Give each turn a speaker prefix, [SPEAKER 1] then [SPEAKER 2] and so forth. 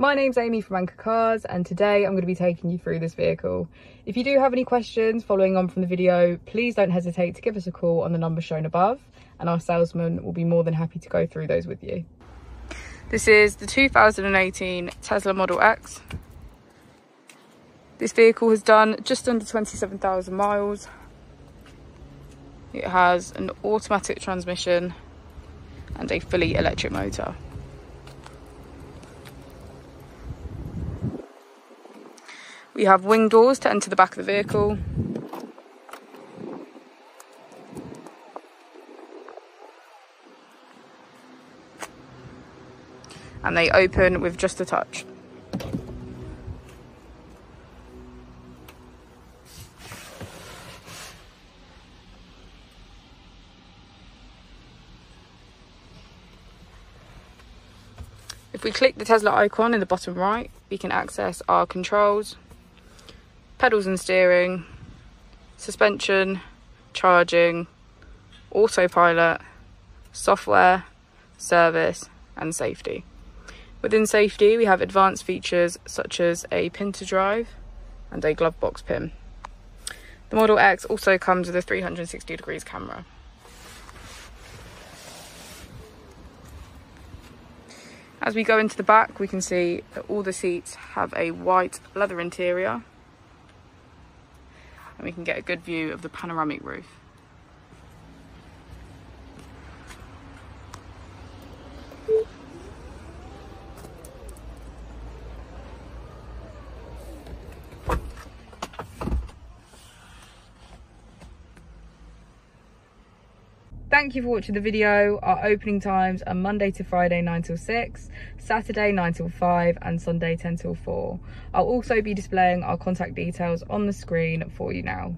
[SPEAKER 1] My name's Amy from Anchor Cars and today I'm going to be taking you through this vehicle. If you do have any questions following on from the video, please don't hesitate to give us a call on the number shown above and our salesman will be more than happy to go through those with you. This is the 2018 Tesla Model X. This vehicle has done just under 27,000 miles. It has an automatic transmission and a fully electric motor. We have wing doors to enter the back of the vehicle. And they open with just a touch. If we click the Tesla icon in the bottom right, we can access our controls, pedals and steering, suspension, charging, autopilot, software, service and safety. Within safety we have advanced features such as a pin to drive and a glove box pin. The Model X also comes with a 360 degrees camera. As we go into the back we can see that all the seats have a white leather interior and we can get a good view of the panoramic roof. Thank you for watching the video. Our opening times are Monday to Friday 9 till 6, Saturday 9 till 5 and Sunday 10 till 4. I'll also be displaying our contact details on the screen for you now.